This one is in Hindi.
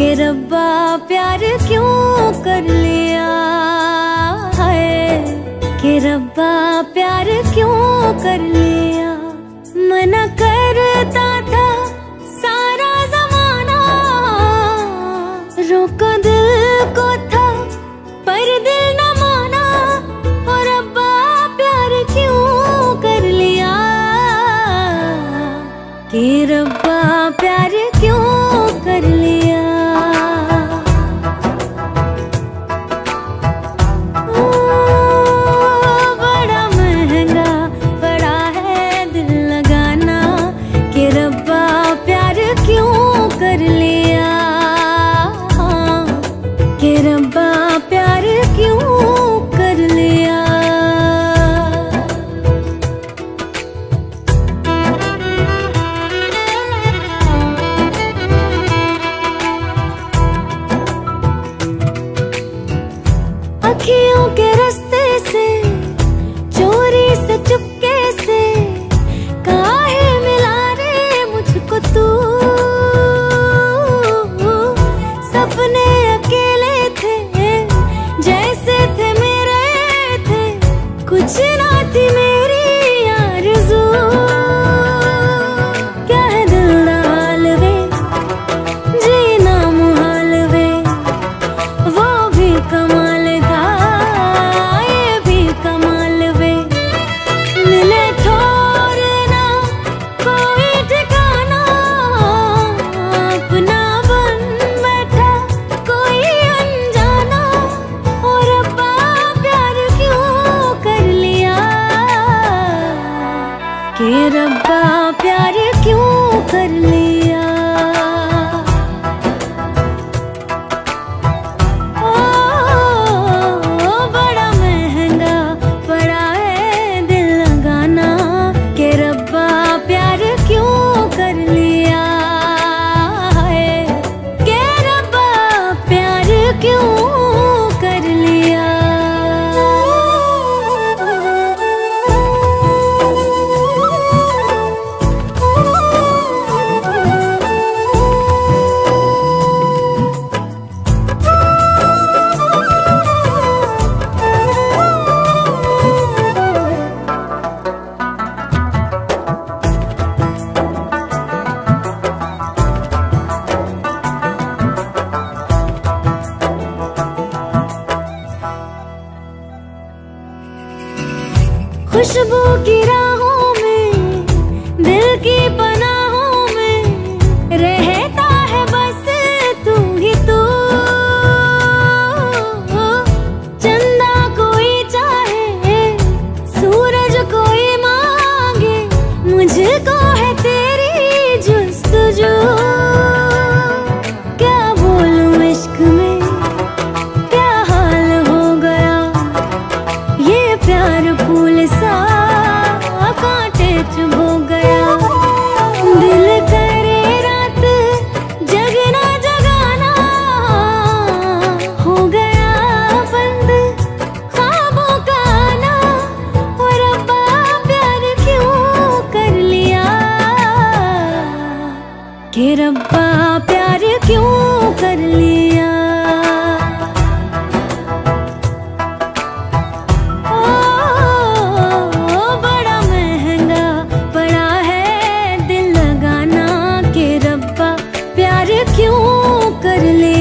के रब्बा प्यार क्यों कर लिया है? के रब्बा प्यार क्यों कर लिया? अखियों के रब्बा प्यार क्यों कर लिया? ओ, बड़ा महँगा पड़ा है दिल लगाना के रब्बा प्यार क्यों कर लिया है? के रब्बा प्यार क्यों खुशबू की राहों में दिल की पर कर ले।